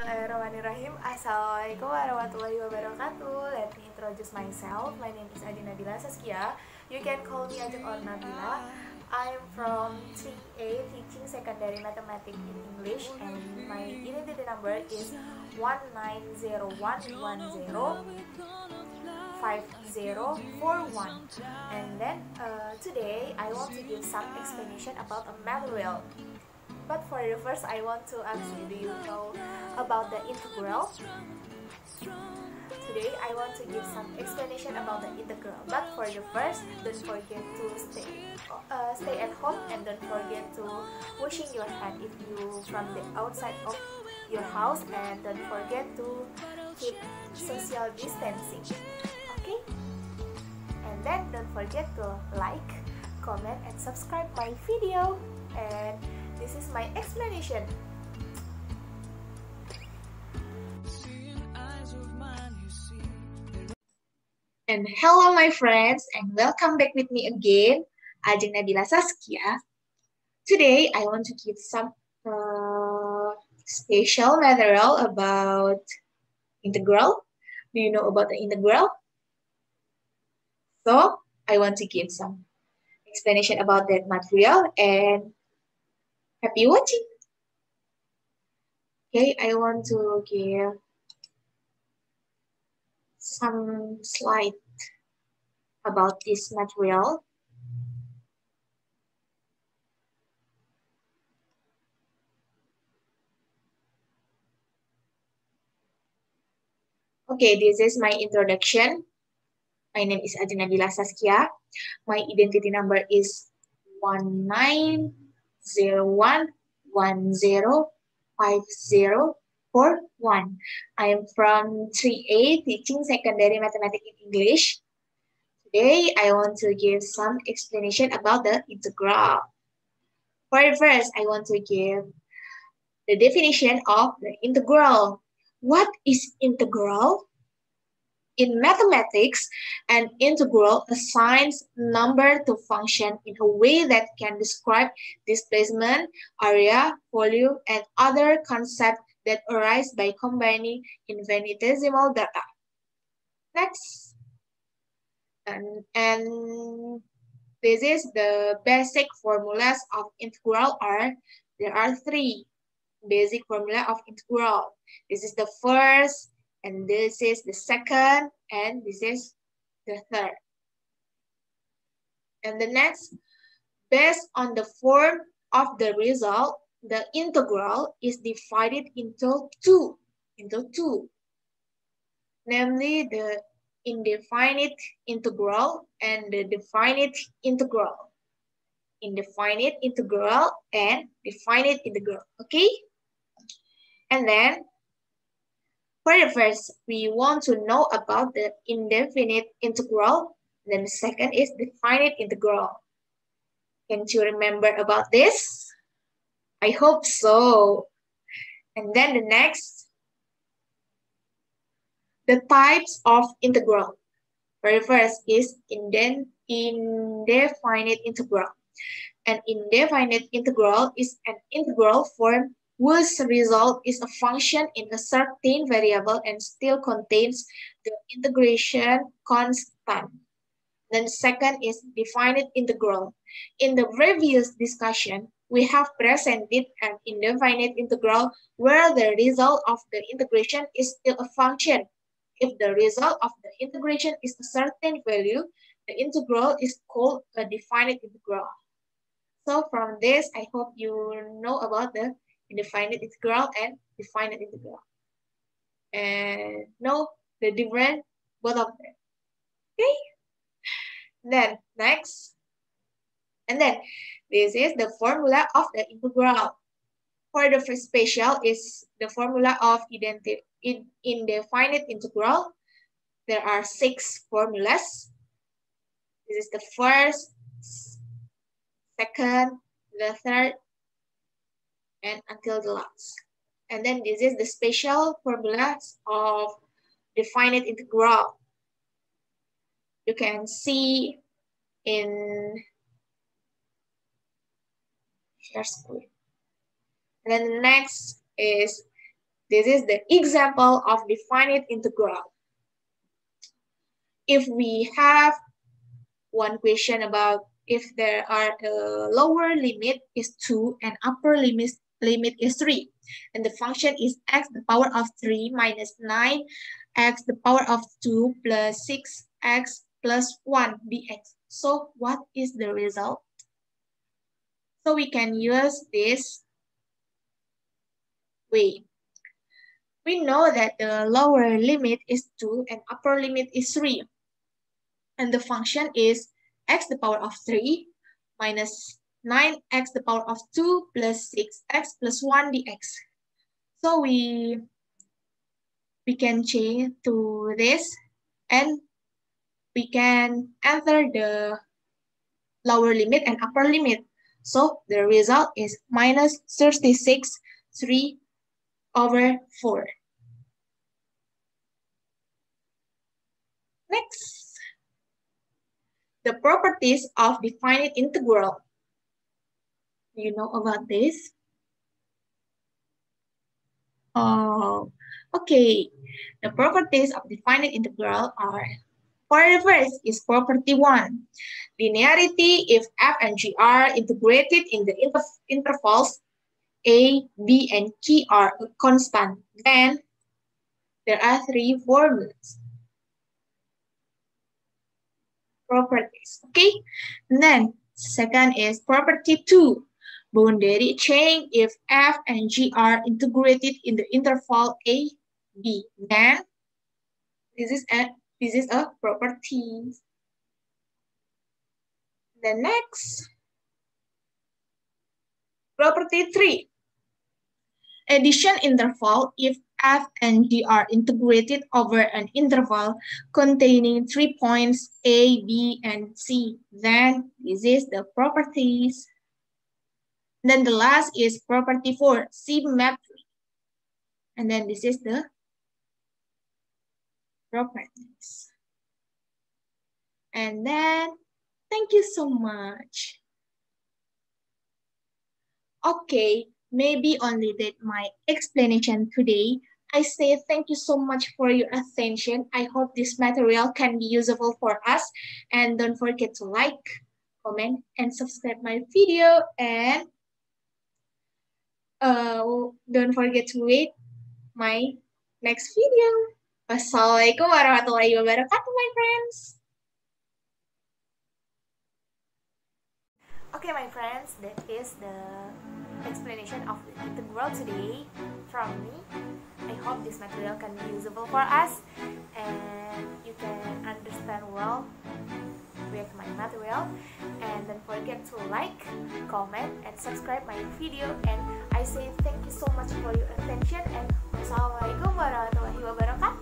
Bismillahirrahmanirrahim. Assalamualaikum warahmatullahi wabarakatuh. Let me introduce myself. My name is Adi Nabila Saskia. You can call me Ajak or Nabila. I'm from 3A Teaching Secondary Mathematics in English And my identity number is 190110 5041 and then uh, today I want to give some explanation about a material but for the first, I want to ask you, do you know about the integral? Today, I want to give some explanation about the integral. But for the first, don't forget to stay uh, stay at home and don't forget to washing your hand if you from the outside of your house and don't forget to keep social distancing. Okay? And then don't forget to like, comment, and subscribe my video. And this is my explanation. And hello my friends and welcome back with me again, Adjeng Nabila Saskiya. Today I want to give some uh, special material about integral. Do you know about the integral? So I want to give some explanation about that material and Happy watching. Okay, I want to give some slide about this material. Okay, this is my introduction. My name is Adjeng Nabila Saskiya. My identity number is 19 01 I am from 3A teaching secondary mathematics in English. Today, I want to give some explanation about the integral. For first, I want to give the definition of the integral. What is integral? In mathematics, an integral assigns number to function in a way that can describe displacement, area, volume, and other concepts that arise by combining infinitesimal data. Next. And, and this is the basic formulas of integral are, there are three basic formula of integral. This is the first, and this is the second, and this is the third. And the next, based on the form of the result, the integral is divided into two, into two, namely the indefinite integral and the definite integral. Indefinite integral and definite integral, okay? And then the first, we want to know about the indefinite integral. Then the second is definite integral. Can you remember about this? I hope so. And then the next, the types of integral. Very first is indefinite integral. An indefinite integral is an integral form whose result is a function in a certain variable and still contains the integration constant. Then second is definite integral. In the previous discussion, we have presented an indefinite integral where the result of the integration is still a function. If the result of the integration is a certain value, the integral is called a definite integral. So from this, I hope you know about the indefinite integral and definite integral. And know the difference both of them. Okay. Then next. And then this is the formula of the integral. For the first special is the formula of identity in indefinite integral. There are six formulas. This is the first, second, the third, and until the last. And then this is the special formulas of definite integral. You can see in share screen. And then the next is This is the example of definite integral. If we have one question about if there are a lower limit is 2 and upper limit, limit is 3, and the function is x the power of 3 minus 9 x the power of 2 plus 6x plus 1 dx. So what is the result? So we can use this way. We know that the lower limit is 2 and upper limit is 3. And the function is x the power of 3 minus 9x to the power of 2 plus 6x plus 1 dx. So we, we can change to this and we can enter the lower limit and upper limit. So the result is minus 36, 3 over 4. Next, the properties of definite integral. Do you know about this? Oh, okay. The properties of definite integral are for the first is property 1. Linearity if f and g are integrated in the inter intervals a, b, and k are constant. Then there are three formulas. Properties, okay? And then second is property 2. Boundary chain if f and g are integrated in the interval a, b. Then this is a this is a property. The next, property 3. Addition interval if f and g are integrated over an interval containing three points a, b, and c. Then this is the properties. Then the last is property 4, symmetry. And then this is the properties. And then, thank you so much. Okay, maybe only that my explanation today. I say thank you so much for your attention. I hope this material can be useful for us. And don't forget to like, comment, and subscribe my video. And uh, don't forget to wait my next video. Wassalamualaikum warahmatullahi wabarakatuh, my friends. Okay, my friends, that is the explanation of the integral today from me. I hope this material can be useful for us and you can understand well with my material. And don't forget to like, comment, and subscribe my video. And I say thank you so much for your attention and wassalamualaikum warahmatullahi wabarakatuh.